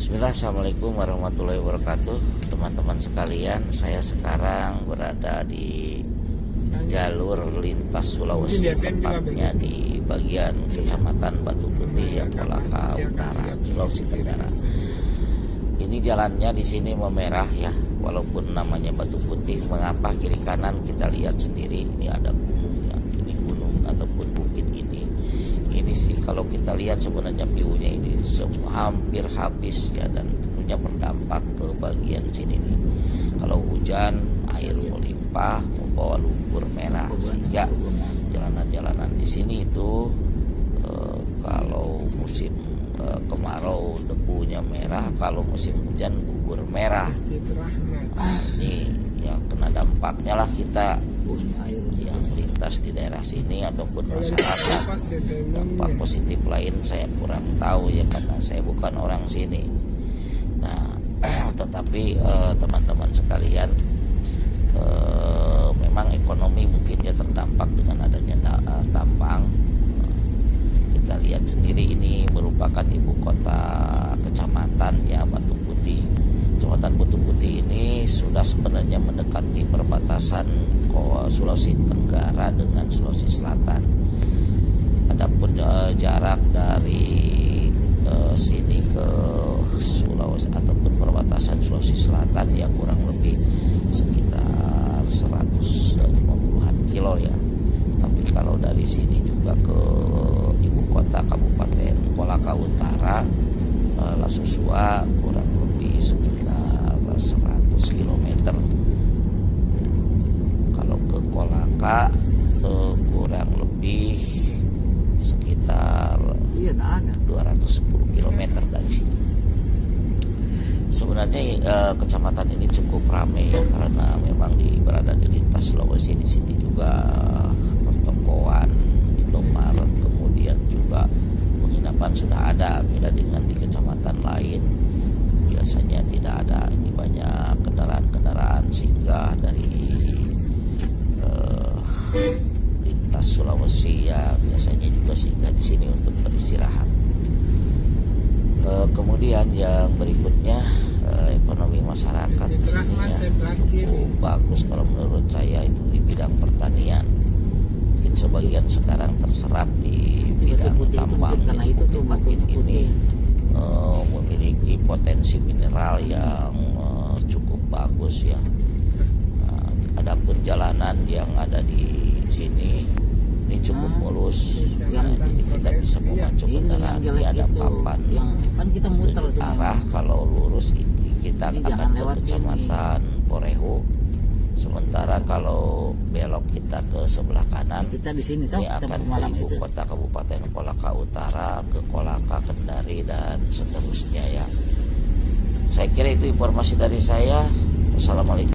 Bismillah, Assalamualaikum warahmatullahi wabarakatuh. Teman-teman sekalian, saya sekarang berada di jalur lintas Sulawesi Tepatnya di bagian kecamatan Batu Putih yang Kolaka Utara, Sulawesi Tenggara. Ini jalannya di sini memerah ya Walaupun namanya Batu Putih. Mengapa kiri kanan kita lihat sendiri? Ini ada gunung ya Ini gunung ataupun bukit ini Ini sih kalau kita lihat sebenarnya view-nya ini hampir habis ya dan tentunya berdampak ke bagian sini nih. Kalau hujan air melimpah membawa lumpur merah sehingga jalanan-jalanan di sini itu eh, kalau musim eh, kemarau debunya merah, kalau musim hujan gugur merah. Nah, ini ya kena dampaknya lah kita lintas di daerah sini ataupun masyarakat dampak positif lain saya kurang tahu ya karena saya bukan orang sini. Nah tetapi eh, teman-teman eh, sekalian eh, memang ekonomi mungkin ya terdampak dengan adanya eh, tambang. Kita lihat sendiri ini merupakan ibu kota kecamatan ya Batu Putih Kecamatan Batu sudah sebenarnya mendekati perbatasan Sulawesi Tenggara dengan Sulawesi Selatan. Adapun uh, jarak dari uh, sini ke Sulawesi ataupun perbatasan Sulawesi Selatan ya kurang lebih sekitar 150-an kilo ya. Tapi kalau dari sini juga ke ibu kota Kabupaten Kolaka Utara uh, Lasusua kurang lebih sekitar 100 km Kolaka uh, kurang lebih sekitar iya, ada. 210 km dari sini. Sebenarnya uh, kecamatan ini cukup ramai ya karena memang di berada di lintas Sulawesi di sini juga pertokoan, Indomaret, kemudian juga penginapan sudah ada beda dengan di kecamatan lain biasanya tidak ada ini banyak kendaraan-kendaraan singgah dari lintas Sulawesi ya biasanya juga singgah di sini untuk beristirahat. E, kemudian yang berikutnya e, ekonomi masyarakat di sini ya cukup bagus kalau menurut saya itu di bidang pertanian. Mungkin sebagian sekarang terserap di bidang tambang karena itu tuh makin ini e, memiliki potensi mineral yang e, cukup bagus ya adapun jalanan yang ada di sini ini cukup mulus. Yang ini kita bisa memacu kendaraan. ini ada papan yang kan kita muter arah kalau lurus kita ini akan ke kecamatan Porehu. Sementara kalau belok kita ke sebelah kanan kita di sini ini akan ke ibu itu. kota kabupaten Kolaka Utara ke Kolaka Kendari dan seterusnya ya. Saya kira itu informasi dari saya. Assalamualaikum